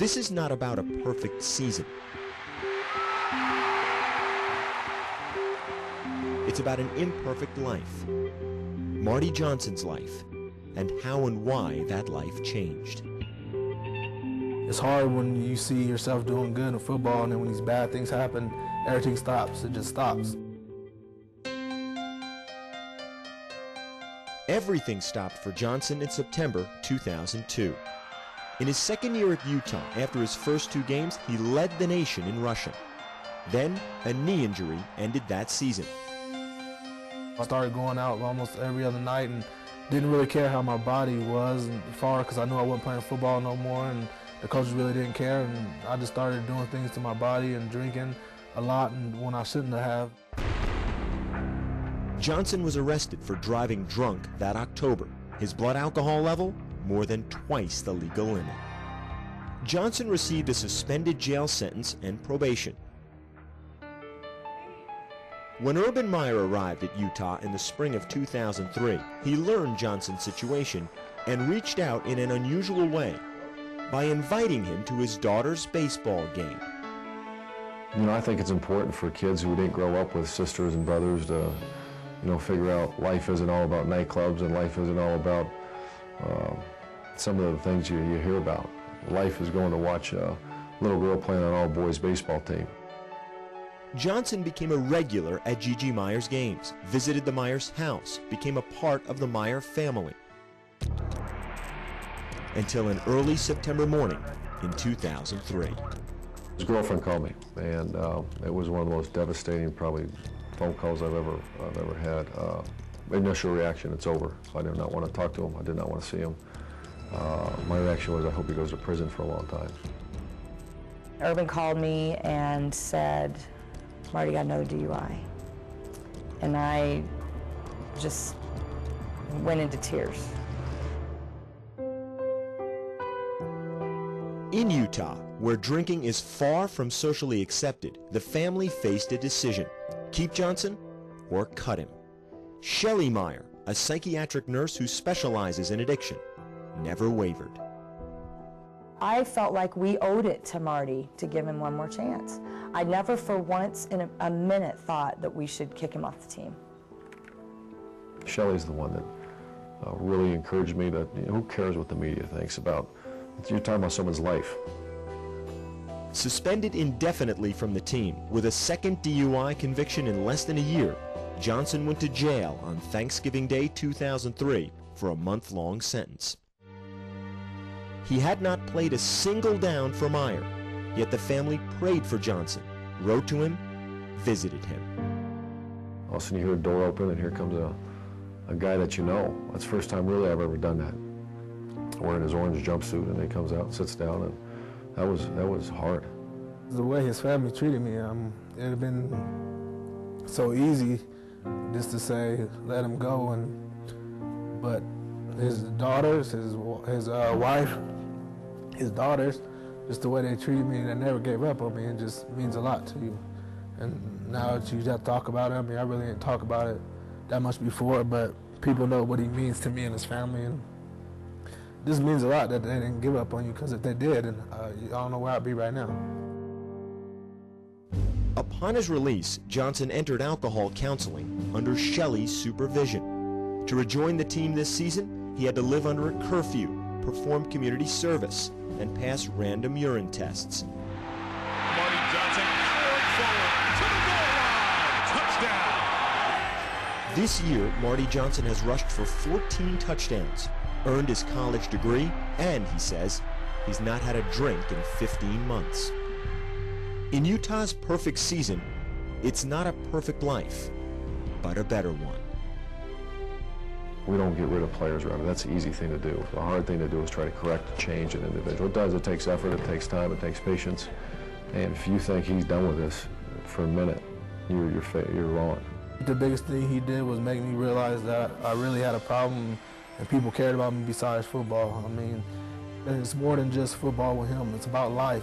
This is not about a perfect season. It's about an imperfect life. Marty Johnson's life, and how and why that life changed. It's hard when you see yourself doing good in football and then when these bad things happen, everything stops. It just stops. Everything stopped for Johnson in September 2002. In his second year at Utah, after his first two games, he led the nation in rushing. Then, a knee injury ended that season. I started going out almost every other night and didn't really care how my body was and far because I knew I wasn't playing football no more and the coaches really didn't care and I just started doing things to my body and drinking a lot and when I shouldn't have. Johnson was arrested for driving drunk that October. His blood alcohol level more than twice the legal limit. Johnson received a suspended jail sentence and probation. When Urban Meyer arrived at Utah in the spring of 2003, he learned Johnson's situation and reached out in an unusual way by inviting him to his daughter's baseball game. You know, I think it's important for kids who didn't grow up with sisters and brothers to, you know, figure out life isn't all about nightclubs and life isn't all about uh, some of the things you, you hear about. Life is going to watch a little girl playing on an all-boys baseball team. Johnson became a regular at Gigi Meyer's games, visited the Meyers house, became a part of the Meyer family. Until an early September morning in 2003. His girlfriend called me, and uh, it was one of the most devastating, probably, phone calls I've ever, I've ever had. Uh, initial reaction, it's over. I did not want to talk to him. I did not want to see him. Uh, my reaction was, I hope he goes to prison for a long time. Urban called me and said, Marty got another DUI. And I just went into tears. In Utah, where drinking is far from socially accepted, the family faced a decision. Keep Johnson or cut him. Shelley Meyer, a psychiatric nurse who specializes in addiction, never wavered. I felt like we owed it to Marty to give him one more chance. I never for once in a, a minute thought that we should kick him off the team. Shelley's the one that uh, really encouraged me that you know, who cares what the media thinks about, you're talking about someone's life. Suspended indefinitely from the team with a second DUI conviction in less than a year, Johnson went to jail on Thanksgiving Day 2003 for a month-long sentence. He had not played a single down for Meyer, yet the family prayed for Johnson, wrote to him, visited him. All of a sudden you hear a door open and here comes a, a guy that you know. That's the first time really I've ever done that. Wearing his orange jumpsuit and he comes out and sits down and that was, that was hard. The way his family treated me, um, it had been so easy just to say, let him go. And But his daughters, his, his uh, wife, his daughters, just the way they treated me, they never gave up on me, it just means a lot to you. And now that you to talk about it, I mean, I really didn't talk about it that much before, but people know what he means to me and his family. And this means a lot that they didn't give up on you, because if they did, and uh, I don't know where I'd be right now. Upon his release, Johnson entered alcohol counseling under Shelley's supervision. To rejoin the team this season, he had to live under a curfew, perform community service, and pass random urine tests. Marty Johnson forward to the goal line. Touchdown. This year, Marty Johnson has rushed for 14 touchdowns, earned his college degree, and he says he's not had a drink in 15 months. In Utah's perfect season, it's not a perfect life, but a better one. We don't get rid of players around. That's the easy thing to do. The hard thing to do is try to correct, change an individual. It does. It takes effort. It takes time. It takes patience. And if you think he's done with this for a minute, you're, you're, you're wrong. The biggest thing he did was make me realize that I really had a problem and people cared about me besides football. I mean, it's more than just football with him. It's about life.